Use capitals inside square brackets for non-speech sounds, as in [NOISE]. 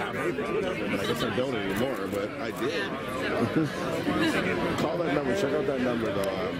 I guess I don't anymore. But I did. [LAUGHS] Call that number. Check out that number though. Um,